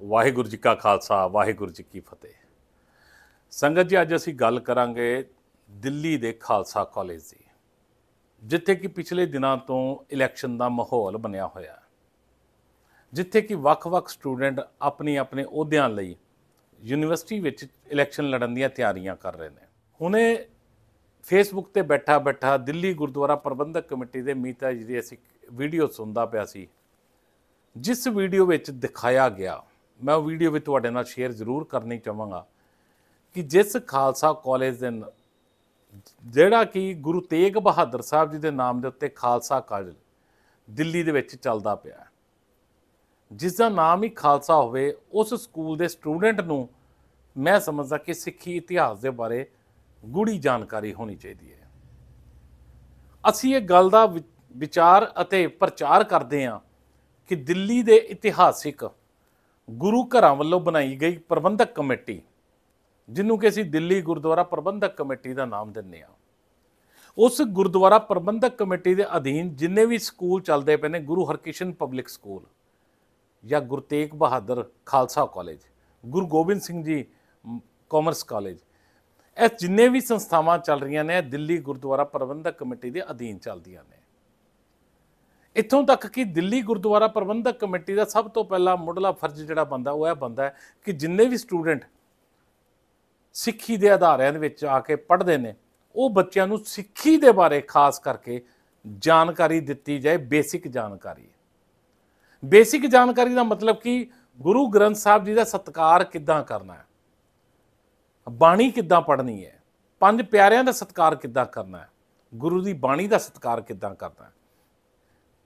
ਵਾਹਿਗੁਰੂ ਜੀ ਕਾ ਖਾਲਸਾ, ਵਾਹਿਗੁਰੂ ਜੀ ਕੀ ਫਤਿਹ। ਸੰਗਤ ਜੀ, ਅੱਜ ਅਸੀਂ ਗੱਲ ਕਰਾਂਗੇ ਦਿੱਲੀ ਦੇ ਖਾਲਸਾ ਕਾਲਜ ਦੀ, ਜਿੱਥੇ ਕਿ ਪਿਛਲੇ ਦਿਨਾਂ ਤੋਂ ਇਲੈਕਸ਼ਨ ਦਾ ਮਾਹੌਲ ਬਣਿਆ ਹੋਇਆ ਜਿੱਥੇ ਕਿ ਵੱਖ-ਵੱਖ ਸਟੂਡੈਂਟ ਆਪਣੀ ਆਪਣੇ ਅਹੁਦਿਆਂ ਲਈ ਯੂਨੀਵਰਸਿਟੀ ਵਿੱਚ ਇਲੈਕਸ਼ਨ ਲੜਨ ਦੀਆਂ ਤਿਆਰੀਆਂ ਕਰ ਰਹੇ ਨੇ। ਹੁਣੇ ਫੇਸਬੁੱਕ ਤੇ ਬੈਠਾ ਬੈਠਾ ਦਿੱਲੀ ਗੁਰਦੁਆਰਾ ਪ੍ਰਬੰਧਕ ਕਮੇਟੀ ਦੇ ਮੀਤਾ ਜੀ ਦੀ ਅਸੀਂ ਵੀਡੀਓ ਸੁਣਦਾ ਪਿਆ ਸੀ, ਜਿਸ ਵੀਡੀਓ ਵਿੱਚ ਦਿਖਾਇਆ ਗਿਆ ਮੈਂ ਉਹ ਵੀਡੀਓ ਵੀ ਤੁਹਾਡੇ ਨਾਲ ਸ਼ੇਅਰ ਜ਼ਰੂਰ ਕਰਨੀ ਚਾਹਾਂਗਾ ਕਿ ਜਿਸ ਖਾਲਸਾ ਕਾਲਜ ਦੇ ਨ- ਜਿਹੜਾ ਕਿ ਗੁਰੂ ਤੇਗ ਬਹਾਦਰ ਸਾਹਿਬ ਜੀ ਦੇ ਨਾਮ ਦੇ ਉੱਤੇ ਖਾਲਸਾ ਕਾਲਜ ਦਿੱਲੀ ਦੇ ਵਿੱਚ ਚੱਲਦਾ ਪਿਆ ਹੈ। ਜਿਸ ਦਾ ਨਾਮ ਹੀ ਖਾਲਸਾ ਹੋਵੇ, ਉਸ ਸਕੂਲ ਦੇ ਸਟੂਡੈਂਟ ਨੂੰ ਮੈਂ ਸਮਝਦਾ ਕਿ ਸਿੱਖੀ ਇਤਿਹਾਸ ਦੇ ਬਾਰੇ ਗੂੜੀ ਜਾਣਕਾਰੀ ਹੋਣੀ ਚਾਹੀਦੀ ਹੈ। ਅਸੀਂ ਇਹ ਗੱਲ ਦਾ ਵਿ- ਵਿਚਾਰ ਅਤੇ ਪ੍ਰਚਾਰ ਕਰਦੇ ਹਾਂ ਕਿ ਦਿੱਲੀ ਦੇ ਇਤਿਹਾਸਿਕ ਗੁਰੂ ਘਰਾਂ ਵੱਲੋਂ ਬਣਾਈ ਗਈ ਪ੍ਰਬੰਧਕ ਕਮੇਟੀ ਜਿਹਨੂੰ ਕਿ ਅਸੀਂ ਦਿੱਲੀ ਗੁਰਦੁਆਰਾ ਪ੍ਰਬੰਧਕ ਕਮੇਟੀ ਦਾ ਨਾਮ ਦਿੰਦੇ ਹਾਂ। ਉਸ ਗੁਰਦੁਆਰਾ ਪ੍ਰਬੰਧਕ ਕਮੇਟੀ ਦੇ ਅਧੀਨ ਜਿੰਨੇ ਵੀ ਸਕੂਲ ਚੱਲਦੇ ਪਏ ਨੇ ਗੁਰੂ ਹਰਕ੍ਰਿਸ਼ਨ ਪਬਲਿਕ ਸਕੂਲ ਜਾਂ ਗੁਰੂ ਤੇਗ ਬਹਾਦਰ ਖਾਲਸਾ ਕਾਲਜ ਗੁਰੂ ਗੋਬਿੰਦ ਸਿੰਘ ਜੀ ਮ, ਕਾਮਰਸ ਕਾਲਜ ਇਹ ਜਿੰਨੇ ਵੀ ਸੰਸਥਾਵਾਂ ਚੱਲ ਰਹੀਆਂ ਨੇ ਦਿੱਲੀ ਗੁਰਦੁਆਰਾ ਪ੍ਰਬੰਧਕ ਕਮੇਟੀ ਦੇ ਅਧੀਨ ਚੱਲਦੀਆਂ ਨੇ। ਇੱਥੋਂ ਤੱਕ ਕਿ ਦਿੱਲੀ ਗੁਰਦੁਆਰਾ ਪ੍ਰਬੰਧਕ ਕਮੇਟੀ ਦਾ ਸਭ ਤੋਂ ਪਹਿਲਾ ਮੁੱਢਲਾ ਫਰਜ਼ ਜਿਹੜਾ ਬੰਦਾ ਉਹ ਇਹ ਬੰਦਾ ਹੈ ਕਿ ਜਿੰਨੇ ਵੀ ਸਟੂਡੈਂਟ ਸਿੱਖੀ ਦੇ ਆਧਾਰਿਆਂ ਦੇ ਵਿੱਚ ਆ ਕੇ ਪੜ੍ਹਦੇ ਨੇ, ਉਹ ਬੱਚਿਆਂ ਨੂੰ ਸਿੱਖੀ ਦੇ ਬਾਰੇ ਖਾਸ ਕਰਕੇ ਜਾਣਕਾਰੀ ਦਿੱਤੀ ਜਾਏ, ਬੇਸਿਕ ਜਾਣਕਾਰੀ। ਬੇਸਿਕ ਜਾਣਕਾਰੀ ਦਾ ਮਤਲਬ ਕਿ ਗੁਰੂ ਗ੍ਰੰਥ ਸਾਹਿਬ ਜੀ ਦਾ ਸਤਕਾਰ ਕਿੱਦਾਂ ਕਰਨਾ ਹੈ? ਬਾਣੀ ਕਿੱਦਾਂ ਪੜ੍ਹਨੀ ਹੈ? ਪੰਜ ਪਿਆਰਿਆਂ ਦਾ ਸਤਕਾਰ ਕਿੱਦਾਂ ਕਰਨਾ ਹੈ? ਗੁਰੂ ਦੀ ਬਾਣੀ ਦਾ ਸਤਕਾਰ ਕਿੱਦਾਂ ਕਰਨਾ ਹੈ?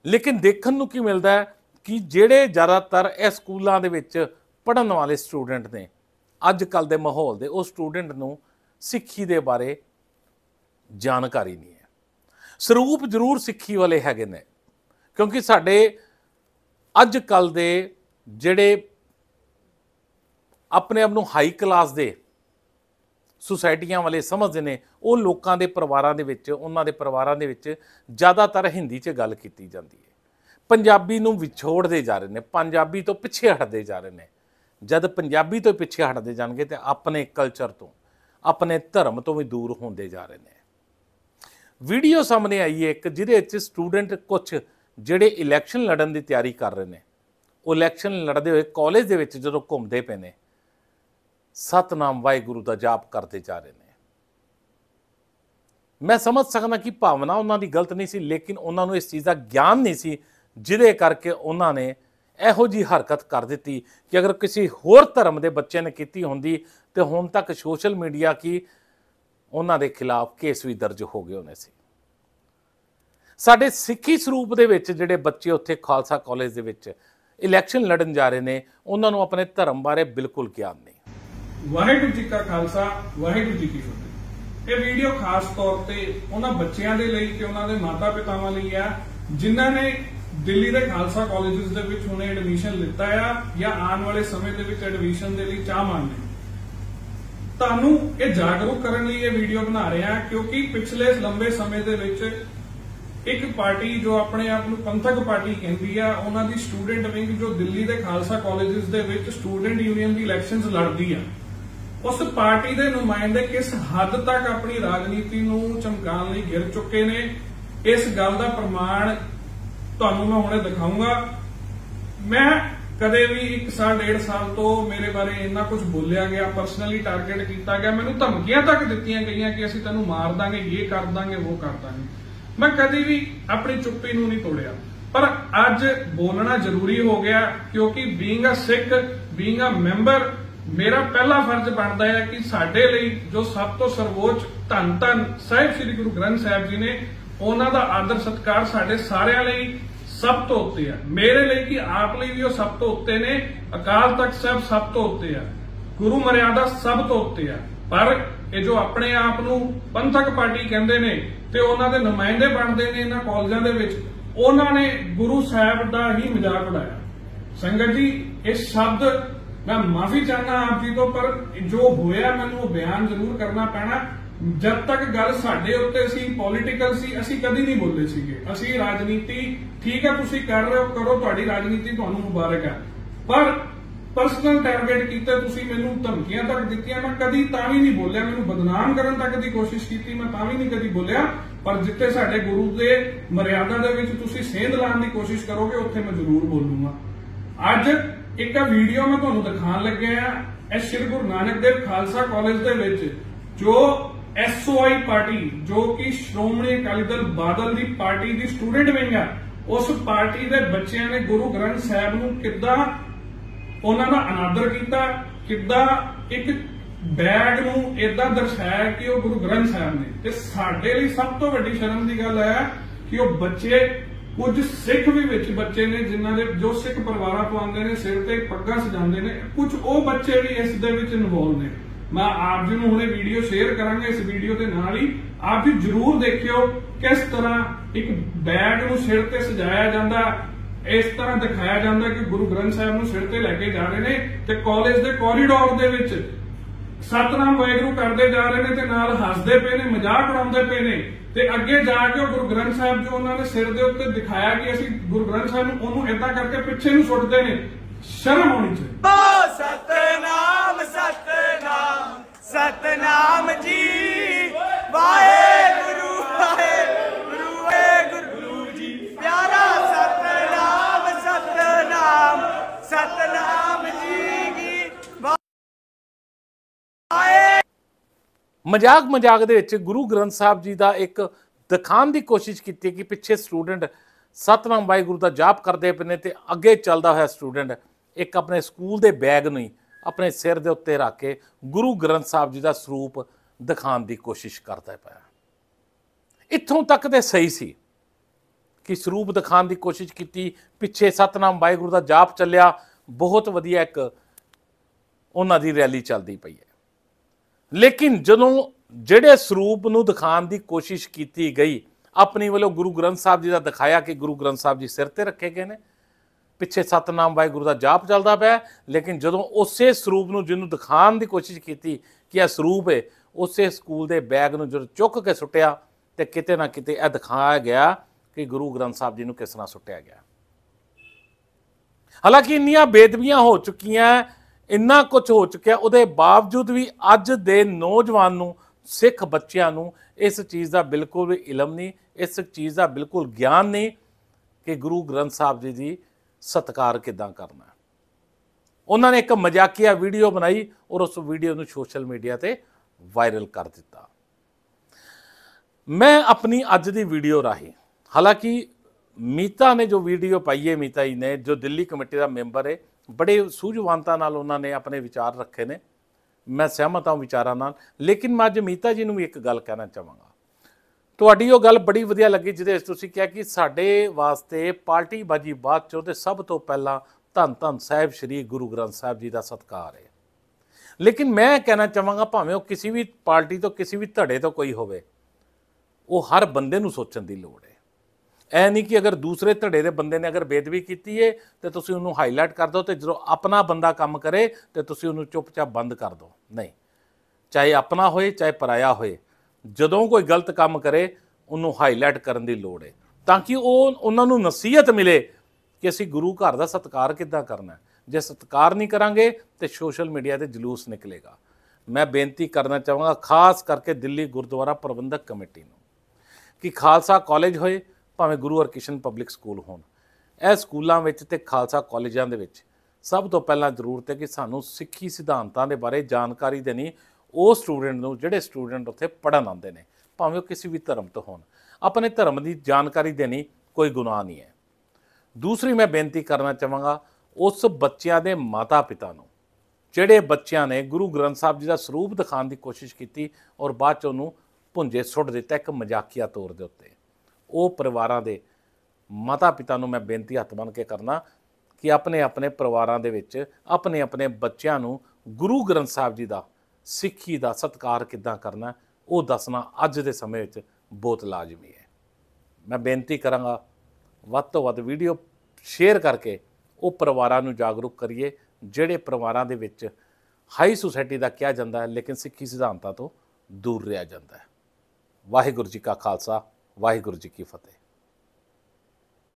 ਲੇਕਿਨ ਦੇਖਣ ਨੂੰ ਕੀ ਮਿਲਦਾ ਹੈ ਕਿ ਜਿਹੜੇ ਜ਼ਿਆਦਾਤਰ ਇਹ ਸਕੂਲਾਂ ਦੇ ਵਿੱਚ ਪੜ੍ਹਨ ਵਾਲੇ ਸਟੂਡੈਂਟ ਨੇ ਅੱਜ ਕੱਲ ਦੇ ਮਾਹੌਲ ਦੇ, ਉਹ ਸਟੂਡੈਂਟ ਨੂੰ ਸਿੱਖੀ ਦੇ ਬਾਰੇ ਜਾਣਕਾਰੀ ਨਹੀਂ ਹੈ। ਸਰੂਪ ਜ਼ਰੂਰ ਸਿੱਖੀ ਵਾਲੇ ਹੈਗੇ ਨੇ, ਕਿਉਂਕਿ ਸਾਡੇ ਅੱਜ ਕੱਲ ਦੇ ਜਿਹੜੇ ਆਪਣੇ ਆਪ ਨੂੰ ਹਾਈ ਕਲਾਸ ਦੇ ਸੁਸਾਇਟੀਆਂ ਵਾਲੇ ਸਮਝਦੇ ਨੇ, ਉਹ ਲੋਕਾਂ ਦੇ ਪਰਿਵਾਰਾਂ ਦੇ ਵਿੱਚ, ਉਹਨਾਂ ਦੇ ਪਰਿਵਾਰਾਂ ਦੇ ਵਿੱਚ ਜ਼ਿਆਦਾਤਰ ਹਿੰਦੀ 'ਚ ਗੱਲ ਕੀਤੀ ਜਾਂਦੀ ਹੈ। ਪੰਜਾਬੀ ਨੂੰ ਵਿਛੋੜਦੇ ਜਾ ਰਹੇ ਨੇ, ਪੰਜਾਬੀ ਤੋਂ ਪਿੱਛੇ ਹਟਦੇ ਜਾ ਰਹੇ ਨੇ। ਜਦ ਪੰਜਾਬੀ ਤੋਂ ਪਿੱਛੇ ਹਟਦੇ ਜਾਣਗੇ ਤੇ ਆਪਣੇ ਕਲਚਰ ਤੋਂ, ਆਪਣੇ ਧਰਮ ਤੋਂ ਵੀ ਦੂਰ ਹੁੰਦੇ ਜਾ ਰਹੇ ਨੇ। ਵੀਡੀਓ ਸਾਹਮਣੇ ਆਈ ਹੈ, ਇੱਕ ਜਿਹਦੇ ਵਿੱਚ ਸਟੂਡੈਂਟ ਕੁਝ ਜਿਹੜੇ ਇਲੈਕਸ਼ਨ ਲੜਨ ਦੀ ਤਿਆਰੀ ਕਰ ਰਹੇ ਨੇ, ਉਹ ਇਲੈਕਸ਼ਨ ਲੜਦੇ ਹੋਏ ਕਾਲਜ ਦੇ ਵਿੱਚ ਜਦੋਂ ਘੁੰਮਦੇ ਪਏ ਨੇ ਸਤਨਾਮ ਵਾਹਿਗੁਰੂ ਦਾ ਜਾਪ ਕਰਦੇ ਜਾ ਰਹੇ ਨੇ। ਮੈਂ ਸਮਝ ਸਕਦਾ ਕਿ ਭਾਵਨਾ ਉਹਨਾਂ ਦੀ ਗਲਤ ਨਹੀਂ ਸੀ, ਲੇਕਿਨ ਉਹਨਾਂ ਨੂੰ ਇਸ ਚੀਜ਼ ਦਾ ਗਿਆਨ ਨਹੀਂ ਸੀ, ਜਿਹਦੇ ਕਰਕੇ ਉਹਨਾਂ ਨੇ ਇਹੋ ਜੀ ਹਰਕਤ ਕਰ ਦਿੱਤੀ ਕਿ ਅਗਰ ਕਿਸੇ ਹੋਰ ਧਰਮ ਦੇ ਬੱਚੇ ਨੇ ਕੀਤੀ ਹੁੰਦੀ, ਤੇ ਹੁਣ ਤੱਕ ਸੋਸ਼ਲ ਮੀਡੀਆ ਕੀ ਉਹਨਾਂ ਦੇ ਖਿਲਾਫ ਕੇਸ ਵੀ ਦਰਜ ਹੋ ਗਏ ਹੋਣੇ ਸੀ। ਸਾਡੇ ਸਿੱਖੀ ਸਰੂਪ ਦੇ ਵਿੱਚ ਜਿਹੜੇ ਬੱਚੇ ਉੱਥੇ ਖਾਲਸਾ ਕਾਲਜ ਦੇ ਵਿੱਚ ਇਲੈਕਸ਼ਨ ਲੜਨ ਜਾ ਰਹੇ ਨੇ, ਉਹਨਾਂ ਨੂੰ ਆਪਣੇ ਧਰਮ ਬਾਰੇ ਬਿਲਕੁਲ ਗਿਆਨ ਨਹੀਂ। ਵਾਹਿਗੁਰੂ ਜੀ ਕਾ ਖਾਲਸਾ, ਵਾਹਿਗੁਰੂ ਜੀ ਕੀ ਫਤਿਹ। ਇਹ ਵੀਡੀਓ ਖਾਸ ਤੌਰ ਤੇ ਉਹਨਾਂ ਬੱਚਿਆਂ ਦੇ ਲਈ ਤੇ ਉਹਨਾਂ ਦੇ ਮਾਤਾ-ਪਿਤਾਵਾਂ ਲਈ ਆ, ਜਿਨ੍ਹਾਂ ਨੇ ਦਿੱਲੀ ਦੇ ਖਾਲਸਾ ਕਾਲਜਸ ਦੇ ਵਿੱਚ ਹੁਣੇ ਐਡਮਿਸ਼ਨ ਲਿੱਤਾ ਆ ਜਾਂ ਆਉਣ ਵਾਲੇ ਸਮੇਂ ਦੇ ਵਿੱਚ ਐਡਮਿਸ਼ਨ ਦੇ ਲਈ ਚਾਹ ਮੰਨਦੇ ਤੁਹਾਨੂੰ ਇਹ ਜਾਗਰੂਕ ਕਰਨ ਲਈ ਇਹ ਵੀਡੀਓ ਬਣਾ ਰਹੇ ਆ, ਕਿਉਂਕਿ ਪਿਛਲੇ ਲੰਬੇ ਸਮੇਂ ਦੇ ਵਿੱਚ ਇੱਕ ਪਾਰਟੀ ਜੋ ਆਪਣੇ ਆਪ ਨੂੰ ਪੰਥਕ ਪਾਰਟੀ ਕਹਿੰਦੀ ਆ, ਉਹਨਾਂ ਦੀ ਸਟੂਡੈਂਟ ਵਿੰਗ ਜੋ ਦਿੱਲੀ ਦੇ ਖਾਲਸਾ ਕਾਲਜਸ ਦੇ ਵਿੱਚ ਸਟੂਡੈਂਟ ਯੂਨੀਅਨ ਦੀ ਇਲੈਕਸ਼ਨਸ ਲੜਦੀ ਆ। ਉਸ ਪਾਰਟੀ ਦੇ ਨੁਮਾਇੰਦੇ ਕਿਸ ਹੱਦ ਤੱਕ ਆਪਣੀ ਰਾਜਨੀਤੀ ਨੂੰ ਚਮਕਾਉਣ ਲਈ ਗਿਰ ਚੁੱਕੇ ਨੇ, ਇਸ ਗੱਲ ਦਾ ਪ੍ਰਮਾਣ ਤੁਹਾਨੂੰ ਮੈਂ ਹੁਣੇ ਦਿਖਾਉਂਗਾ ਮੈਂ ਕਦੇ ਵੀ 1 ਸਾਲ, ਡੇਢ ਸਾਲ ਤੋਂ ਮੇਰੇ ਬਾਰੇ ਇੰਨਾ ਕੁਝ ਬੋਲਿਆ ਗਿਆ ਪਰਸਨਲੀ ਟਾਰਗੇਟ ਕੀਤਾ ਗਿਆ, ਮੈਨੂੰ ਧਮਕੀਆਂ ਤੱਕ ਦਿੱਤੀਆਂ ਗਈਆਂ ਕਿ ਅਸੀਂ ਤੈਨੂੰ ਮਾਰ ਦਾਂਗੇ, ਇਹ ਕਰ ਦਾਂਗੇ, ਉਹ ਕਰ ਦਾਂਗੇ। ਮੈਂ ਕਦੇ ਵੀ ਆਪਣੀ ਚੁੱਪੀ ਨੂੰ ਨਹੀਂ ਤੋੜਿਆ। ਪਰ ਅੱਜ ਬੋਲਣਾ ਜ਼ਰੂਰੀ ਹੋ ਗਿਆ ਕਿਉਂਕਿ being a Sikh being a member ਮੇਰਾ ਪਹਿਲਾ ਫਰਜ਼ ਬਣਦਾ ਹੈ ਕਿ ਸਾਡੇ ਲਈ ਜੋ ਸਭ ਤੋਂ ਸਰਵੋੱਚ ਧੰਨ ਧੰਨ ਸਾਹਿਬ ਸ੍ਰੀ ਗੁਰੂ ਗ੍ਰੰਥ ਸਾਹਿਬ ਜੀ ਨੇ, ਉਹਨਾਂ ਦਾ ਆਦਰ ਸਤਕਾਰ ਸਾਡੇ ਸਾਰਿਆਂ ਲਈ ਸਭ ਤੋਂ ਉੱਤੇ ਆ। ਮੇਰੇ ਲਈ ਕੀ ਆਪ ਲਈ ਵੀ ਉਹ ਸਭ ਤੋਂ ਉੱਤੇ ਨੇ? ਅਕਾਲ ਤਖਤ ਸਾਹਿਬ ਸਭ ਤੋਂ ਉੱਤੇ ਆ। ਗੁਰੂ ਮਰਿਆਦਾ ਸਭ ਤੋਂ ਉੱਤੇ ਆ। ਪਰ ਇਹ ਜੋ ਆਪਣੇ ਆਪ ਨੂੰ ਪੰਥਕ ਪਾਰਟੀ ਕਹਿੰਦੇ ਨੇ ਤੇ ਉਹਨਾਂ ਦੇ ਨੁਮਾਇੰਦੇ ਬਣਦੇ ਨੇ ਇਹਨਾਂ ਕਾਲਜਾਂ ਦੇ ਵਿੱਚ, ਉਹਨਾਂ ਨੇ ਗੁਰੂ ਸਾਹਿਬ ਦਾ ਹੀ ਮਜ਼ਾਕ ਉਡਾਇਆ। ਸੰਗਤ ਜੀ ਇਸ ਸ਼ਬਦ ਮੈਂ ਮਾਫੀ ਚਾਹਨਾ ਆਪ ਜੀ ਤੋਂ, ਪਰ ਜੋ ਹੋਇਆ ਮੈਨੂੰ ਉਹ ਬਿਆਨ ਜ਼ਰੂਰ ਕਰਨਾ ਪੈਣਾ। ਜਦ ਤੱਕ ਗੱਲ ਸਾਡੇ ਉੱਤੇ ਸੀ ਪੋਲੀਟੀਕਲ ਸੀ, ਅਸੀਂ ਕਦੀ ਨਹੀਂ ਬੋਲੇ ਸੀਗੇ। ਅਸੀਂ ਰਾਜਨੀਤੀ, ਠੀਕ ਹੈ, ਤੁਸੀਂ ਕਰ ਰਹੇ ਹੋ, ਕਰੋ, ਤੁਹਾਡੀ ਰਾਜਨੀਤੀ ਤੁਹਾਨੂੰ ਮੁਬਾਰਕ ਹੈ। ਪਰ ਪਰਸਨਲ ਟਾਰਗੇਟ ਕੀਤਾ, ਤੁਸੀਂ ਮੈਨੂੰ ਧਮਕੀਆਂ ਤੱਕ ਦਿੱਤੀਆਂ, ਮੈਂ ਕਦੀ ਤਾਂ ਵੀ ਨਹੀਂ ਬੋਲਿਆ। ਮੈਨੂੰ ਬਦਨਾਮ ਕਰਨ ਤੱਕ ਦੀ ਕੋਸ਼ਿਸ਼ ਕੀਤੀ, ਮੈਂ ਤਾਂ ਵੀ ਨਹੀਂ ਕਦੀ ਬੋਲਿਆ। ਪਰ ਜਿੱਥੇ ਸਾਡੇ ਗੁਰੂ ਦੇ ਮਰਿਆਦਾ ਦੇ ਵਿੱਚ ਤੁਸੀਂ ਸੇਧ ਲਾਉਣ ਦੀ ਕੋਸ਼ਿਸ਼ ਕਰੋਗੇ, ਉੱਥੇ ਮੈਂ ਜ਼ਰੂਰ ਬੋਲੂੰਗਾ। ਅੱਜ ਇੱਕ ਆ ਵੀਡੀਓ ਮੈਂ ਤੁਹਾਨੂੰ ਦਿਖਾਉਣ ਲੱਗਿਆ ਆ, ਇਹ ਸ਼੍ਰੀ ਗੁਰੂ ਨਾਨਕ ਦੇਵ ਖਾਲਸਾ ਕਾਲਜ ਦੇ ਵਿੱਚ, ਜੋ ਐਸਓਆਈ ਪਾਰਟੀ, ਜੋ ਕਿ ਸ਼੍ਰੋਮਣੀ ਅਕਾਲੀ ਦਲ ਬਾਦਲ ਦੀ ਪਾਰਟੀ ਦੀ ਸਟੂਡੈਂਟ ਵਿੰਗ ਆ, ਉਸ ਪਾਰਟੀ ਦੇ ਬੱਚਿਆਂ ਨੇ ਗੁਰੂ ਗ੍ਰੰਥ ਸਾਹਿਬ ਨੂੰ ਕਿੱਦਾਂ ਉਹਨਾਂ ਦਾ ਅਨਾਦਰ ਕੀਤਾ, ਕਿੱਦਾਂ ਇੱਕ ਬੈਗ ਨੂੰ ਇਦਾਂ ਦਰਸਾਇਆ ਕਿ ਉਹ ਗੁਰੂ ਗ੍ਰੰਥ ਸਾਹਿਬ ਨੇ। ਤੇ ਸਾਡੇ ਲਈ ਸਭ ਤੋਂ ਵੱਡੀ ਸ਼ਰਮ ਦੀ ਗੱਲ ਹੈ ਕਿ ਉਹ ਬੱਚੇ ਕੁਝ ਸਿੱਖ ਵੀ ਵਿੱਚ ਬੱਚੇ ਨੇ, ਜਿਨ੍ਹਾਂ ਦੇ ਜੋ ਸਿੱਖ ਪਰਿਵਾਰਾਂ ਤੋਂ ਆਉਂਦੇ ਨੇ, ਸਿਰ ਤੇ ਪੱਗਾਂ ਸਜਾਉਂਦੇ ਨੇ, ਕੁਝ ਉਹ ਬੱਚੇ ਵੀ ਇਸ ਦੇ ਵਿੱਚ ਇਨਵੋਲ ਨੇ। ਮੈਂ ਆਪ ਜੀ ਨੂੰ ਹੁਣੇ ਵੀਡੀਓ ਸ਼ੇਅਰ ਕਰਾਂਗਾ, ਇਸ ਵੀਡੀਓ ਦੇ ਨਾਲ ਹੀ ਆਪ ਜੀ ਜਰੂਰ ਦੇਖਿਓ ਕਿਸ ਤਰ੍ਹਾਂ ਇੱਕ ਬੈਗ ਨੂੰ ਸਿਰ ਤੇ ਸਜਾਇਆ ਜਾਂਦਾ, ਇਸ ਤਰ੍ਹਾਂ ਦਿਖਾਇਆ ਜਾਂਦਾ ਕਿ ਗੁਰੂ ਗ੍ਰੰਥ ਸਾਹਿਬ ਨੂੰ ਸਿਰ ਤੇ ਲੈ ਕੇ ਜਾ ਰਹੇ ਨੇ ਤੇ ਕਾਲਜ ਦੇ ਕੋਰੀਡੋਰ ਦੇ ਵਿੱਚ ਸਤਨਾਮ ਵਾਹਿਗੁਰੂ ਕਰਦੇ ਜਾ ਰਹੇ ਨੇ ਤੇ ਨਾਲ ਹੱਸਦੇ ਪਏ ਨੇ, ਮਜ਼ਾਕ ਉਡਾਉਂਦੇ ਪਏ ਨੇ ਤੇ ਅੱਗੇ ਜਾ ਕੇ ਉਹ ਗੁਰੂ ਗ੍ਰੰਥ ਸਾਹਿਬ ਜੋ ਉਹਨਾਂ ਨੇ ਸਿਰ ਦੇ ਉੱਤੇ ਦਿਖਾਇਆ ਕਿ ਅਸੀਂ ਗੁਰੂ ਗ੍ਰੰਥ ਸਾਹਿਬ ਨੂੰ ਉਹਨੂੰ ਏਦਾਂ ਕਰਕੇ ਪਿੱਛੇ ਨੂੰ ਸੁੱਟਦੇ ਨੇ, ਸ਼ਰਮ ਹੋਣੀ ਚਾਹੀਦੀ। ਓ ਸਤਨਾਮ ਸਤਨਾਮ ਸਤਨਾਮ ਜੀ, ਵਾਹਿਗੁਰੂ ਮਜ਼ਾਕ ਮਜ਼ਾਕ ਦੇ ਵਿੱਚ ਗੁਰੂ ਗ੍ਰੰਥ ਸਾਹਿਬ ਜੀ ਦਾ ਇੱਕ ਦਿਖਾਉਣ ਦੀ ਕੋਸ਼ਿਸ਼ ਕੀਤੀ ਕਿ ਪਿੱਛੇ ਸਟੂਡੈਂਟ ਸਤਨਾਮ ਵਾਹਿਗੁਰੂ ਦਾ ਜਾਪ ਕਰਦੇ ਪਏ ਨੇ ਤੇ ਅੱਗੇ ਚੱਲਦਾ ਹੋਇਆ ਸਟੂਡੈਂਟ ਇੱਕ ਆਪਣੇ ਸਕੂਲ ਦੇ ਬੈਗ ਨੂੰ ਹੀ ਆਪਣੇ ਸਿਰ ਦੇ ਉੱਤੇ ਰੱਖ ਕੇ ਗੁਰੂ ਗ੍ਰੰਥ ਸਾਹਿਬ ਜੀ ਦਾ ਸਰੂਪ ਦਿਖਾਉਣ ਦੀ ਕੋਸ਼ਿਸ਼ ਕਰਦਾ ਪਿਆ। ਇੱਥੋਂ ਤੱਕ ਤੇ ਸਹੀ ਸੀ ਕਿ ਸਰੂਪ ਦਿਖਾਉਣ ਦੀ ਕੋਸ਼ਿਸ਼ ਕੀਤੀ, ਪਿੱਛੇ ਸਤਨਾਮ ਵਾਹਿਗੁਰੂ ਦਾ ਜਾਪ ਚੱਲਿਆ, ਬਹੁਤ ਵਧੀਆ ਇੱਕ ਉਹਨਾਂ ਦੀ ਰੈਲੀ ਚੱਲਦੀ ਪਈ ਹੈ। ਲੇਕਿਨ ਜਦੋਂ ਜਿਹੜੇ ਸਰੂਪ ਨੂੰ ਦਿਖਾਉਣ ਦੀ ਕੋਸ਼ਿਸ਼ ਕੀਤੀ ਗਈ, ਆਪਣੀ ਵੱਲੋਂ ਗੁਰੂ ਗ੍ਰੰਥ ਸਾਹਿਬ ਜੀ ਦਾ ਦਿਖਾਇਆ ਕਿ ਗੁਰੂ ਗ੍ਰੰਥ ਸਾਹਿਬ ਜੀ ਸਿਰ ਤੇ ਰੱਖੇ ਗਏ ਨੇ, ਪਿੱਛੇ ਸਤਨਾਮ ਵਾਹਿਗੁਰੂ ਦਾ ਜਾਪ ਚੱਲਦਾ ਪਿਆ, ਲੇਕਿਨ ਜਦੋਂ ਉਸੇ ਸਰੂਪ ਨੂੰ ਜਿਹਨੂੰ ਦਿਖਾਉਣ ਦੀ ਕੋਸ਼ਿਸ਼ ਕੀਤੀ ਕਿ ਇਹ ਸਰੂਪ ਹੈ ਉਸੇ ਸਕੂਲ ਦੇ ਬੈਗ ਨੂੰ ਜਦੋਂ ਚੁੱਕ ਕੇ ਸੁੱਟਿਆ ਤੇ ਕਿਤੇ ਨਾ ਕਿਤੇ ਇਹ ਦਿਖਾਇਆ ਗਿਆ ਕਿ ਗੁਰੂ ਗ੍ਰੰਥ ਸਾਹਿਬ ਜੀ ਨੂੰ ਕਿਸ ਤਰ੍ਹਾਂ ਸੁੱਟਿਆ ਗਿਆ। ਹਾਲਾਂਕਿ ਇੰਨੀਆਂ ਬੇਦਬੀਆਂ ਹੋ ਚੁੱਕੀਆਂ ਇੰਨਾ ਕੁਝ ਹੋ ਚੁੱਕਿਆ, ਉਹਦੇ ਬਾਵਜੂਦ ਵੀ ਅੱਜ ਦੇ ਨੌਜਵਾਨ ਨੂੰ, ਸਿੱਖ ਬੱਚਿਆਂ ਨੂੰ ਇਸ ਚੀਜ਼ ਦਾ ਬਿਲਕੁਲ ਵੀ ਇਲਮ ਨਹੀਂ, ਇਸ ਚੀਜ਼ ਦਾ ਬਿਲਕੁਲ ਗਿਆਨ ਨਹੀਂ ਕਿ ਗੁਰੂ ਗ੍ਰੰਥ ਸਾਹਿਬ ਜੀ ਦੀ ਸਤਕਾਰ ਕਿਦਾਂ ਕਰਨਾ ਉਹਨਾਂ ਨੇ ਇੱਕ ਮਜ਼ਾਕੀਆ ਵੀਡੀਓ ਬਣਾਈ, ਔਰ ਉਸ ਵੀਡੀਓ ਨੂੰ ਸੋਸ਼ਲ ਮੀਡੀਆ ਤੇ ਵਾਇਰਲ ਕਰ ਦਿੱਤਾ। ਮੈਂ ਆਪਣੀ ਅੱਜ ਦੀ ਵੀਡੀਓ ਰਾਹੀਂ, ਹਾਲਾਂਕਿ ਮੀਤਾ ਨੇ ਜੋ ਵੀਡੀਓ ਪਾਈ ਹੈ, ਮੀਤਾ ਜੀ ਨੇ, ਜੋ ਦਿੱਲੀ ਕਮੇਟੀ ਦਾ ਮੈਂਬਰ ਹੈ ਬੜੇ ਸੂਝਵਾਨਤਾ ਨਾਲ ਉਹਨਾਂ ਨੇ ਆਪਣੇ ਵਿਚਾਰ ਰੱਖੇ ਨੇ। ਮੈਂ ਸਹਿਮਤ ਹਾਂ ਵਿਚਾਰਾਂ ਨਾਲ। ਲੇਕਿਨ ਮੈਂ ਅੱਜ ਮੀਤਾ ਜੀ ਨੂੰ ਵੀ ਇੱਕ ਗੱਲ ਕਹਿਣਾ ਚਾਹਾਂਗਾ। ਤੁਹਾਡੀ ਉਹ ਗੱਲ ਬੜੀ ਵਧੀਆ ਲੱਗੀ ਜਿਹਦੇ ਵਿੱਚ ਤੁਸੀਂ ਕਿਹਾ ਕਿ ਸਾਡੇ ਵਾਸਤੇ ਪਾਰਟੀ ਬਾਜੀ ਬਾਅਦ ਚੋਂ ਤੇ ਸਭ ਤੋਂ ਪਹਿਲਾਂ ਧੰਨ ਧੰਨ ਸਾਹਿਬ ਸ੍ਰੀ ਗੁਰੂ ਗ੍ਰੰਥ ਸਾਹਿਬ ਜੀ ਦਾ ਸਤਕਾਰ ਹੈ। ਲੇਕਿਨ ਮੈਂ ਕਹਿਣਾ ਚਾਹਾਂਗਾ ਭਾਵੇਂ ਉਹ ਕਿਸੇ ਵੀ ਪਾਰਟੀ ਤੋਂ, ਕਿਸੇ ਵੀ ਧੜੇ ਤੋਂ ਕੋਈ ਹੋਵੇ, ਉਹ ਹਰ ਬੰਦੇ ਨੂੰ ਸੋਚਣ ਦੀ ਲੋੜ ਹੈ। ਐ ਨਹੀਂ ਕਿ ਅਗਰ ਦੂਸਰੇ ਧੜੇ ਦੇ ਬੰਦੇ ਨੇ ਅਗਰ ਬੇਦਬੀ ਕੀਤੀ ਹੈ ਤੇ ਤੁਸੀਂ ਉਹਨੂੰ ਹਾਈਲਾਈਟ ਕਰ ਦਿਓ ਤੇ ਜਦੋਂ ਆਪਣਾ ਬੰਦਾ ਕੰਮ ਕਰੇ, ਤੇ ਤੁਸੀਂ ਉਹਨੂੰ ਚੁੱਪਚਾਪ ਬੰਦ ਕਰ ਦਿਓ। ਨਹੀਂ। ਚਾਹੇ ਆਪਣਾ ਹੋਏ, ਚਾਹੇ ਪਰਾਇਆ ਹੋਏ, ਜਦੋਂ ਕੋਈ ਗਲਤ ਕੰਮ ਕਰੇ, ਉਹਨੂੰ ਹਾਈਲਾਈਟ ਕਰਨ ਦੀ ਲੋੜ ਹੈ ਤਾਂ ਕਿ ਉਹ ਉਹਨਾਂ ਨੂੰ ਨਸੀਹਤ ਮਿਲੇ ਕਿ ਅਸੀਂ ਗੁਰੂ ਘਰ ਦਾ ਸਤਿਕਾਰ ਕਿੱਦਾਂ ਕਰਨਾ ਹੈ। ਜੇ ਸਤਿਕਾਰ ਨਹੀਂ ਕਰਾਂਗੇ, ਤੇ ਸੋਸ਼ਲ ਮੀਡੀਆ ਤੇ ਜਲੂਸ ਨਿਕਲੇਗਾ। ਮੈਂ ਬੇਨਤੀ ਕਰਨਾ ਚਾਹਾਂਗਾ, ਖਾਸ ਕਰਕੇ ਦਿੱਲੀ ਗੁਰਦੁਆਰਾ ਪ੍ਰਬੰਧਕ ਕਮੇਟੀ ਨੂੰ, ਕਿ ਖਾਲਸਾ ਕਾਲਜ ਹੋਏ ਭਾਵੇਂ ਗੁਰੂ ਹਰਕ੍ਰਿਸ਼ਨ ਪਬਲਿਕ ਸਕੂਲ ਹੋਣ। ਇਹ ਸਕੂਲਾਂ ਵਿੱਚ ਤੇ ਖਾਲਸਾ ਕਾਲਜਾਂ ਦੇ ਵਿੱਚ ਸਭ ਤੋਂ ਪਹਿਲਾਂ ਜ਼ਰੂਰਤ ਹੈ ਕਿ ਸਾਨੂੰ ਸਿੱਖੀ ਸਿਧਾਂਤਾਂ ਦੇ ਬਾਰੇ ਜਾਣਕਾਰੀ ਦੇਣੀ। ਉਹ ਸਟੂਡੈਂਟ ਨੂੰ, ਜਿਹੜੇ ਸਟੂਡੈਂਟ ਉੱਥੇ ਪੜ੍ਹਨ ਆਉਂਦੇ ਨੇ, ਭਾਵੇਂ ਉਹ ਕਿਸੇ ਵੀ ਧਰਮ ਤੋਂ ਹੋਣ। ਆਪਣੇ ਧਰਮ ਦੀ ਜਾਣਕਾਰੀ ਦੇਣੀ, ਕੋਈ ਗੁਨਾਹ ਨਹੀਂ ਹੈ। ਦੂਸਰੀ ਮੈਂ ਬੇਨਤੀ ਕਰਨਾ ਚਾਹਾਂਗਾ, ਉਸ ਬੱਚਿਆਂ ਦੇ ਮਾਤਾ-ਪਿਤਾ ਨੂੰ, ਜਿਹੜੇ ਬੱਚਿਆਂ ਨੇ ਗੁਰੂ ਗ੍ਰੰਥ ਸਾਹਿਬ ਜੀ ਦਾ ਸਰੂਪ ਦਿਖਾਉਣ ਦੀ ਕੋਸ਼ਿਸ਼ ਕੀਤੀ ਔਰ ਬਾਅਦ ਚ ਉਹਨੂੰ ਭੁੰਜੇ ਸੁੱਟ ਦਿੱਤਾ ਇੱਕ ਮਜ਼ਾਕੀਆ ਤੌਰ ਦੇ ਉੱਤੇ। ਉਹ ਪਰਿਵਾਰਾਂ ਦੇ ਮਾਤਾ-ਪਿਤਾ ਨੂੰ ਮੈਂ ਬੇਨਤੀ ਹੱਥ ਬੰਨ੍ਹ ਕੇ ਕਰਨਾ ਕਿ ਆਪਣੇ ਆਪਣੇ ਪਰਿਵਾਰਾਂ ਦੇ ਵਿੱਚ ਆਪਣੇ ਆਪਣੇ ਬੱਚਿਆਂ ਨੂੰ ਗੁਰੂ ਗ੍ਰੰਥ ਸਾਹਿਬ ਜੀ ਦਾ, ਸਿੱਖੀ ਦਾ ਸਤਿਕਾਰ ਕਿੱਦਾਂ ਕਰਨਾ, ਉਹ ਦੱਸਣਾ ਅੱਜ ਦੇ ਸਮੇਂ ਵਿੱਚ ਬਹੁਤ ਲਾਜ਼ਮੀ ਹੈ। ਮੈਂ ਬੇਨਤੀ ਕਰਾਂਗਾ ਵੱਧ ਤੋਂ ਵੱਧ ਵੀਡੀਓ ਸ਼ੇਅਰ ਕਰਕੇ ਉਹ ਪਰਿਵਾਰਾਂ ਨੂੰ ਜਾਗਰੂਕ ਕਰੀਏ, ਜਿਹੜੇ ਪਰਿਵਾਰਾਂ ਦੇ ਵਿੱਚ ਹਾਈ ਸੁਸਾਇਟੀ ਦਾ ਕਿਹਾ ਜਾਂਦਾ ਹੈ, ਲੇਕਿਨ ਸਿੱਖੀ ਸਿਧਾਂਤਾਂ ਤੋਂ ਦੂਰ ਰਿਹਾ ਜਾਂਦਾ ਹੈ। ਵਾਹਿਗੁਰੂ ਜੀ ਕਾ ਖਾਲਸਾ। ਵਾਹਿਗੁਰੂ ਜੀ ਕੀ ਫਤਿਹ।